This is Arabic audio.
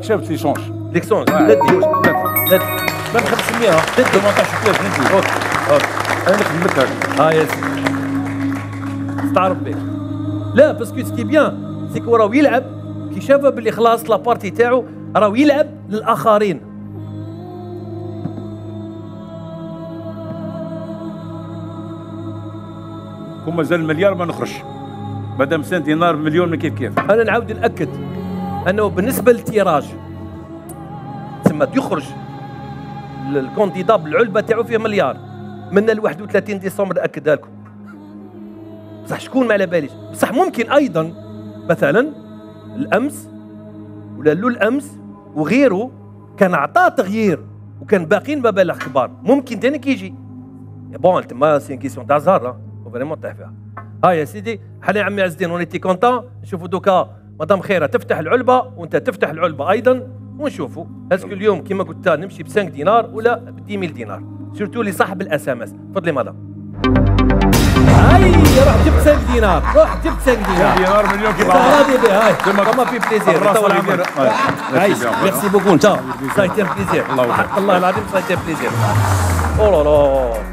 كتبت ليسونس ليكسونس ندي ندي ما نخدمش 100 18000 ندي أوكي أوكي أنا نخدمك هكا آه يس استعرف بك لا باسكو سكي بيان سيكو راهو يلعب كي شاف باللي خلاص لابارتي تاعو راهو يلعب للاخرين كون مازال المليار ما نخرج مادام 100 دينار مليون من كيف كيف أنا نعاود نأكد. أنه بالنسبة للتيراج تسمى يخرج الكونديدا بالعلبة تاعو فيه مليار. من ال 31 ديسمبر ناكدها لكم. بصح شكون ما على باليش؟ بصح ممكن أيضا مثلا الأمس ولا لو الأمس وغيره كان عطاه تغيير وكان باقيين مبالغ كبار. ممكن تاني كيجي bon تما c'est question تاع زهر vraiment طيح فيها ها يا سيدي حنا عمي عز الدين on était contents نشوفوا دوكا مدام خيرة تفتح العلبة وانت تفتح العلبة أيضا ونشوفوا est-ce que اليوم كما قلت نمشي ب 5 دينار ولا ب 10000 دينار. surtout لي صاحب ال SMS تفضلي مدام. هاي روح جبت 5 دينار. روح جبت 5 دينار. دينار مليون راضي بها؟ هاي كما- fait plaisir. طول عمرك. هاي merci beaucoup انت ça fait plaisir. الله يبارك. حق الله العظيم ça fait plaisir. أو لا لا.